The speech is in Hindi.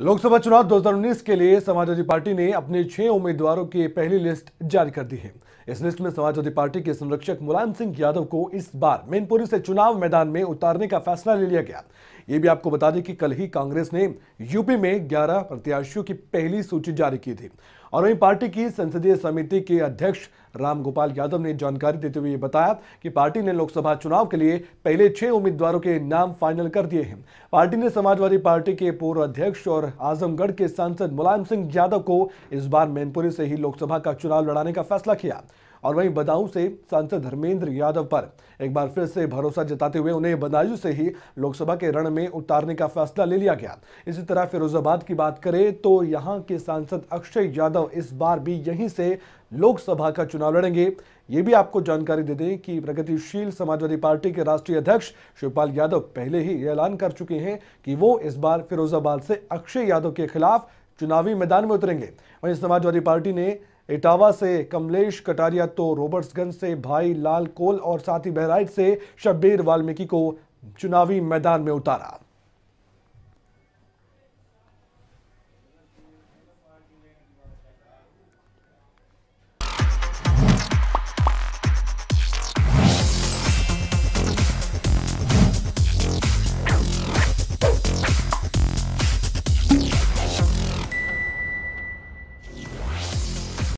लोकसभा चुनाव 2019 के लिए समाजवादी पार्टी ने अपने छह उम्मीदवारों की पहली लिस्ट जारी कर दी है। इस लिस्ट में समाजवादी पार्टी के संरक्षक मुलायम सिंह यादव को इस बार मैनपुरी से चुनाव मैदान में उतारने का फैसला ले लिया गया। ये भी आपको बता दें कि कल ही कांग्रेस ने यूपी में 11 प्रत्याशियों की पहली सूची जारी की थी और वहीं पार्टी की संसदीय समिति के अध्यक्ष रामगोपाल यादव ने जानकारी देते हुए बताया कि पार्टी ने लोकसभा चुनाव के लिए पहले छह उम्मीदवारों के नाम फाइनल कर दिए हैं। पार्टी ने समाजवादी पार्टी के पूर्व अध्यक्ष और आजमगढ़ के सांसद मुलायम सिंह यादव को इस बार मैनपुरी से ही लोकसभा का चुनाव लड़ाने का फैसला किया। और वहीं बदाऊं से सांसद धर्मेंद्र यादव पर एक बार फिर से भरोसा जताते हुए उन्हें बदायूं से ही लोकसभा के रण में उतारने का फैसला ले लिया गया। इसी तरह फिरोजाबाद की बात करें तो यहाँ के सांसद अक्षय यादव इस बार भी यहीं से लोकसभा का चुनाव लड़ेंगे। ये भी आपको जानकारी दे दें कि प्रगतिशील समाजवादी पार्टी के राष्ट्रीय अध्यक्ष शिवपाल यादव पहले ही ऐलान कर चुके हैं कि वो इस बार फिरोजाबाद से अक्षय यादव के खिलाफ चुनावी मैदान में उतरेंगे। वहीं समाजवादी पार्टी ने इटावा से कमलेश कटारिया तो रोबर्ट्सगंज से भाई लाल कोल और साथी बहराइच से शब्बीर वाल्मीकि को चुनावी मैदान में उतारा।